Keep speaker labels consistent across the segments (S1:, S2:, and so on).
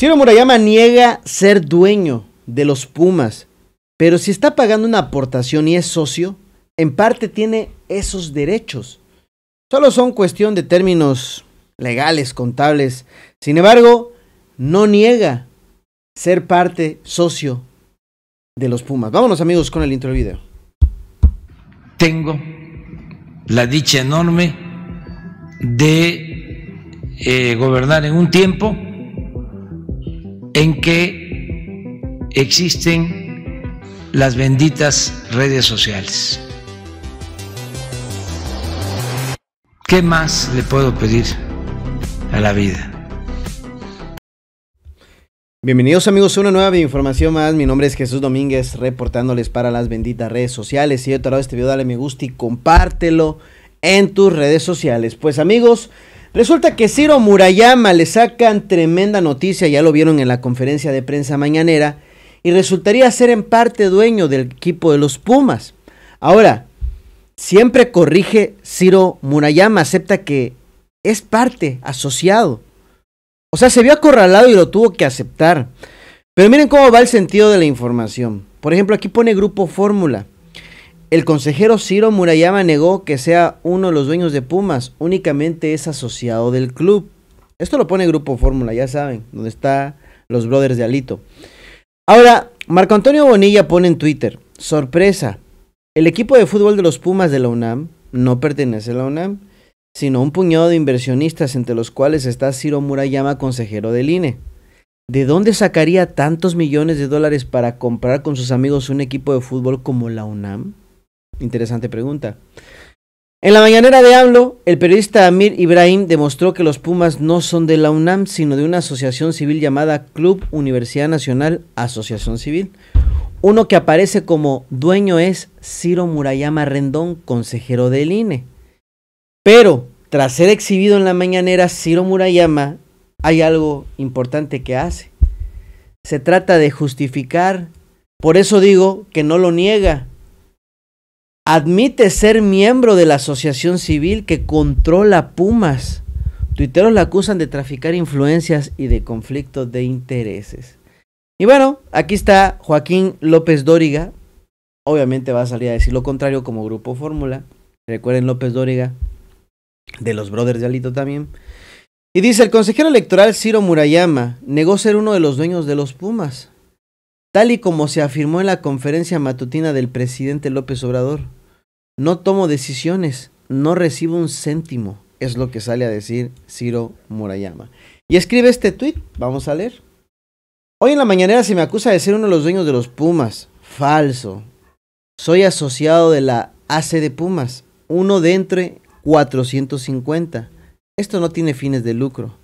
S1: Ciro Murayama niega ser dueño de los Pumas, pero si está pagando una aportación y es socio, en parte tiene esos derechos. Solo son cuestión de términos legales, contables. Sin embargo, no niega ser parte socio de los Pumas. Vámonos amigos con el intro del video.
S2: Tengo la dicha enorme de eh, gobernar en un tiempo en que existen las benditas redes sociales. ¿Qué más le puedo pedir a la vida?
S1: Bienvenidos amigos a una nueva información más. Mi nombre es Jesús Domínguez, reportándoles para las benditas redes sociales. Si te ha este video, dale me gusta y compártelo en tus redes sociales. Pues amigos, resulta que Ciro Murayama le sacan tremenda noticia, ya lo vieron en la conferencia de prensa mañanera, y resultaría ser en parte dueño del equipo de los Pumas. Ahora, siempre corrige Ciro Murayama, acepta que es parte, asociado. O sea, se vio acorralado y lo tuvo que aceptar. Pero miren cómo va el sentido de la información. Por ejemplo, aquí pone Grupo Fórmula. El consejero Ciro Murayama negó que sea uno de los dueños de Pumas, únicamente es asociado del club. Esto lo pone Grupo Fórmula, ya saben, donde está los brothers de Alito. Ahora, Marco Antonio Bonilla pone en Twitter, sorpresa, el equipo de fútbol de los Pumas de la UNAM no pertenece a la UNAM sino un puñado de inversionistas entre los cuales está Ciro Murayama, consejero del INE. ¿De dónde sacaría tantos millones de dólares para comprar con sus amigos un equipo de fútbol como la UNAM? Interesante pregunta. En la mañanera de AMLO, el periodista Amir Ibrahim demostró que los Pumas no son de la UNAM, sino de una asociación civil llamada Club Universidad Nacional Asociación Civil. Uno que aparece como dueño es Ciro Murayama Rendón, consejero del INE. Pero tras ser exhibido en la mañanera, Ciro Murayama, hay algo importante que hace. Se trata de justificar, por eso digo que no lo niega. Admite ser miembro de la asociación civil que controla Pumas. Tuiteros la acusan de traficar influencias y de conflicto de intereses. Y bueno, aquí está Joaquín López Dóriga. Obviamente va a salir a decir lo contrario como Grupo Fórmula. Recuerden López Dóriga, de los brothers de Alito también. Y dice, el consejero electoral Ciro Murayama negó ser uno de los dueños de los Pumas, tal y como se afirmó en la conferencia matutina del presidente López Obrador. No tomo decisiones, no recibo un céntimo, es lo que sale a decir Ciro Murayama. Y escribe este tuit, vamos a leer. Hoy en la mañanera se me acusa de ser uno de los dueños de los Pumas. Falso. Soy asociado de la AC de Pumas, uno de entre 450. Esto no tiene fines de lucro.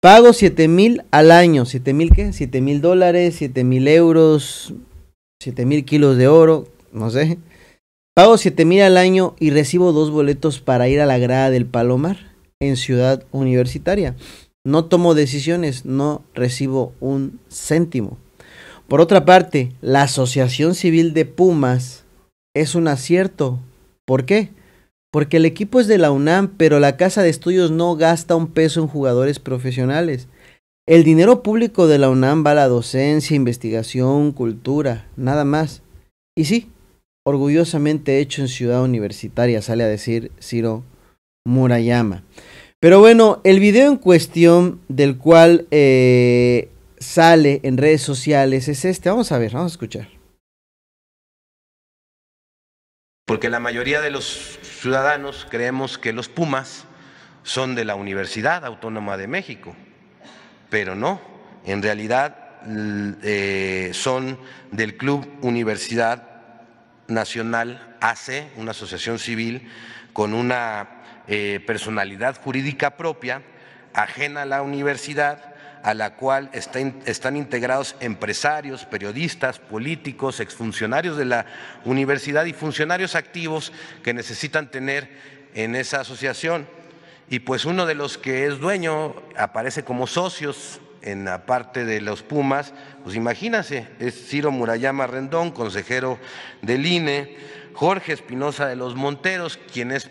S1: Pago 7 mil al año. ¿7 mil qué? 7 mil dólares, 7 mil euros, 7 mil kilos de oro, no sé. Pago 7 mil al año y recibo dos boletos para ir a la grada del Palomar en Ciudad Universitaria. No tomo decisiones, no recibo un céntimo. Por otra parte, la Asociación Civil de Pumas es un acierto. ¿Por qué? Porque el equipo es de la UNAM, pero la casa de estudios no gasta un peso en jugadores profesionales. El dinero público de la UNAM va a la docencia, investigación, cultura, nada más. Y sí, orgullosamente hecho en Ciudad Universitaria, sale a decir Ciro Murayama. Pero bueno, el video en cuestión del cual eh, sale en redes sociales es este. Vamos a ver, vamos a escuchar.
S3: Porque la mayoría de los ciudadanos creemos que los Pumas son de la Universidad Autónoma de México, pero no, en realidad eh, son del Club Universidad Nacional AC, una asociación civil con una eh, personalidad jurídica propia, ajena a la universidad, a la cual están integrados empresarios, periodistas, políticos, exfuncionarios de la universidad y funcionarios activos que necesitan tener en esa asociación. Y pues uno de los que es dueño aparece como socios en la parte de los Pumas, pues imagínense, es Ciro Murayama Rendón, consejero del INE, Jorge Espinosa de los Monteros, quien es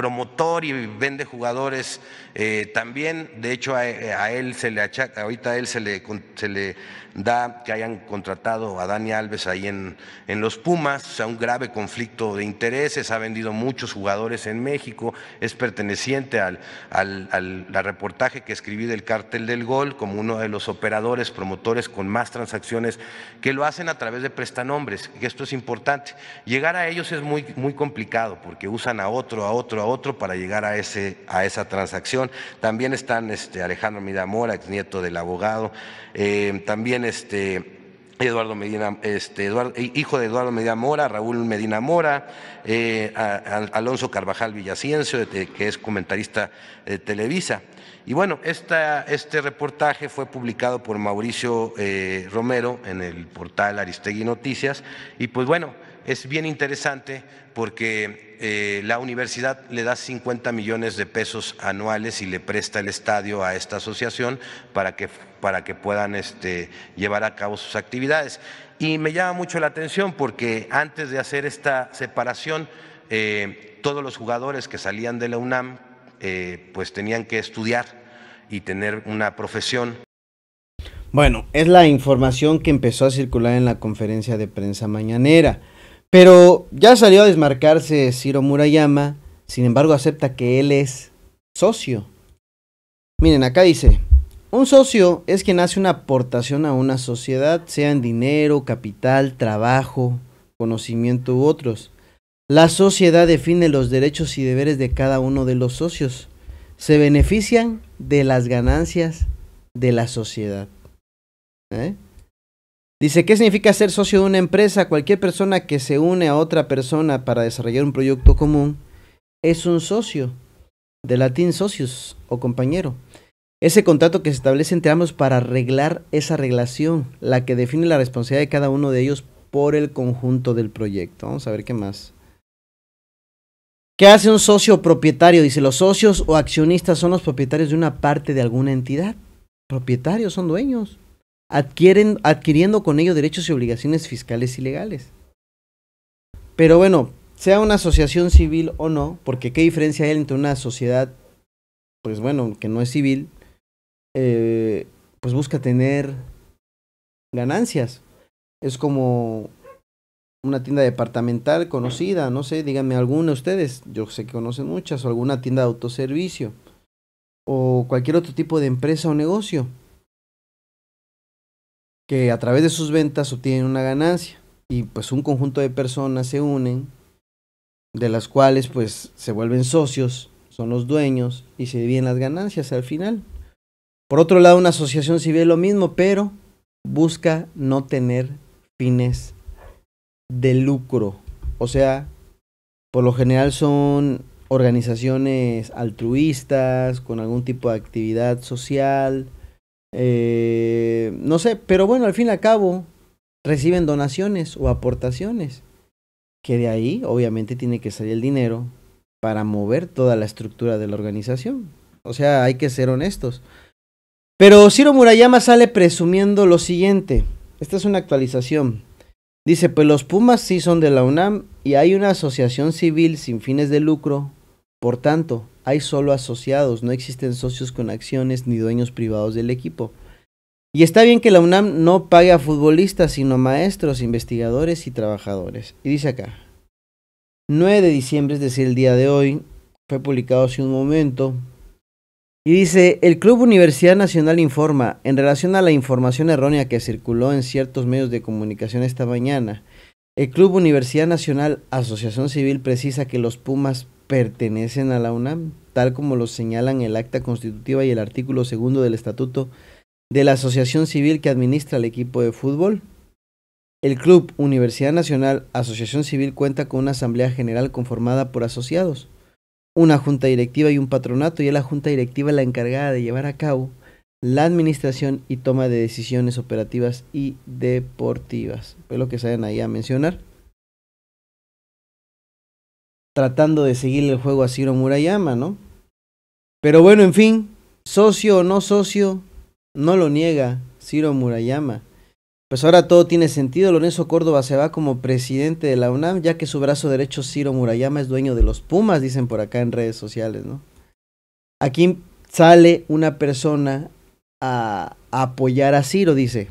S3: promotor y vende jugadores eh, también. De hecho, a, él se le ahorita a él se le, se le da que hayan contratado a Dani Alves ahí en, en los Pumas, o sea, un grave conflicto de intereses, ha vendido muchos jugadores en México, es perteneciente al, al, reportaje que escribí del cártel del gol como uno de los operadores, promotores con más transacciones que lo hacen a través de prestanombres, que esto es importante. Llegar a ellos es muy, muy complicado porque usan a otro, a otro, a otro para llegar a, ese, a esa transacción. También están este, Alejandro ex nieto del abogado, eh, también este, Eduardo Medina, este, hijo de Eduardo Medina Mora, Raúl Medina Mora, eh, Alonso Carvajal Villaciencio, que es comentarista de Televisa. Y bueno, este reportaje fue publicado por Mauricio eh, Romero en el portal Aristegui Noticias y pues bueno, es bien interesante porque eh, la universidad le da 50 millones de pesos anuales y le presta el estadio a esta asociación para que, para que puedan este, llevar a cabo sus actividades. Y me llama mucho la atención porque antes de hacer esta separación, eh, todos los jugadores que salían de la UNAM eh, pues tenían que estudiar y tener una profesión.
S1: Bueno, es la información que empezó a circular en la conferencia de prensa mañanera. Pero ya salió a desmarcarse Ciro Murayama, sin embargo acepta que él es socio. Miren, acá dice, un socio es quien hace una aportación a una sociedad, sea en dinero, capital, trabajo, conocimiento u otros. La sociedad define los derechos y deberes de cada uno de los socios. Se benefician de las ganancias de la sociedad. ¿Eh? Dice, ¿qué significa ser socio de una empresa? Cualquier persona que se une a otra persona para desarrollar un proyecto común es un socio, de latín socios o compañero. Ese contrato que se establece entre ambos para arreglar esa relación, la que define la responsabilidad de cada uno de ellos por el conjunto del proyecto. Vamos a ver qué más. ¿Qué hace un socio propietario? Dice, los socios o accionistas son los propietarios de una parte de alguna entidad. Propietarios son dueños adquieren, adquiriendo con ello derechos y obligaciones fiscales y legales. Pero bueno, sea una asociación civil o no, porque qué diferencia hay entre una sociedad, pues bueno, que no es civil, eh, pues busca tener ganancias. Es como una tienda departamental conocida, no sé, díganme alguna de ustedes, yo sé que conocen muchas, o alguna tienda de autoservicio, o cualquier otro tipo de empresa o negocio que a través de sus ventas obtienen una ganancia y pues un conjunto de personas se unen, de las cuales pues se vuelven socios, son los dueños y se dividen las ganancias al final. Por otro lado, una asociación civil lo mismo, pero busca no tener fines de lucro. O sea, por lo general son organizaciones altruistas, con algún tipo de actividad social, eh, no sé, pero bueno, al fin y al cabo reciben donaciones o aportaciones, que de ahí obviamente tiene que salir el dinero para mover toda la estructura de la organización. O sea, hay que ser honestos. Pero Ciro Murayama sale presumiendo lo siguiente. Esta es una actualización. Dice, pues los Pumas sí son de la UNAM y hay una asociación civil sin fines de lucro. Por tanto, hay solo asociados, no existen socios con acciones ni dueños privados del equipo. Y está bien que la UNAM no pague a futbolistas, sino a maestros, investigadores y trabajadores. Y dice acá, 9 de diciembre, es decir, el día de hoy, fue publicado hace un momento, y dice, el Club Universidad Nacional informa, en relación a la información errónea que circuló en ciertos medios de comunicación esta mañana, el Club Universidad Nacional Asociación Civil precisa que los Pumas pertenecen a la UNAM, tal como lo señalan el acta constitutiva y el artículo segundo del estatuto de la Asociación Civil que administra el equipo de fútbol. El Club Universidad Nacional Asociación Civil cuenta con una asamblea general conformada por asociados, una junta directiva y un patronato, y es la junta directiva la encargada de llevar a cabo la administración y toma de decisiones operativas y deportivas. Es lo que saben ahí a mencionar tratando de seguir el juego a Ciro Murayama, ¿no? Pero bueno, en fin, socio o no socio, no lo niega Ciro Murayama. Pues ahora todo tiene sentido. Lorenzo Córdoba se va como presidente de la UNAM, ya que su brazo derecho Ciro Murayama es dueño de los Pumas, dicen por acá en redes sociales, ¿no? Aquí sale una persona a, apoyar a Ciro, dice.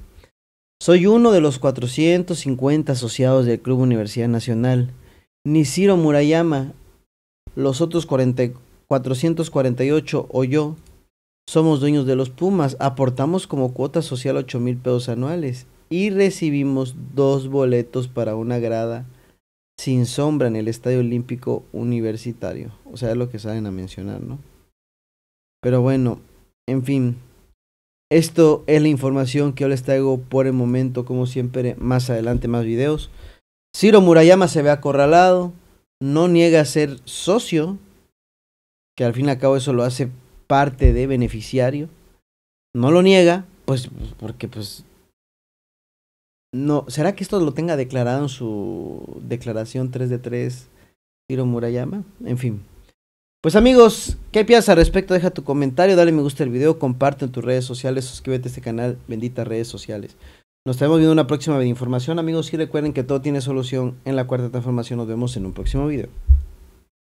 S1: Soy uno de los 450 asociados del Club Universidad Nacional. Ni Ciro Murayama, los otros 448 o yo somos dueños de los Pumas. Aportamos como cuota social 8 mil pesos anuales y recibimos dos boletos para una grada sin sombra en el Estadio Olímpico Universitario. O sea, es lo que salen a mencionar, ¿no? Pero bueno, en fin. Esto es la información que yo les traigo por el momento, como siempre, más adelante más videos. Ciro Murayama se ve acorralado, no niega ser socio, que al fin y al cabo eso lo hace parte de beneficiario. No lo niega, pues porque pues no, ¿será que esto lo tenga declarado en su declaración 3 de 3 Ciro Murayama? En fin. Pues amigos, ¿qué piensas al respecto? Deja tu comentario, dale me gusta al video, comparte en tus redes sociales, suscríbete a este canal, benditas redes sociales. Nos estaremos viendo una próxima de información, amigos, y recuerden que todo tiene solución en la cuarta transformación. Nos vemos en un próximo video.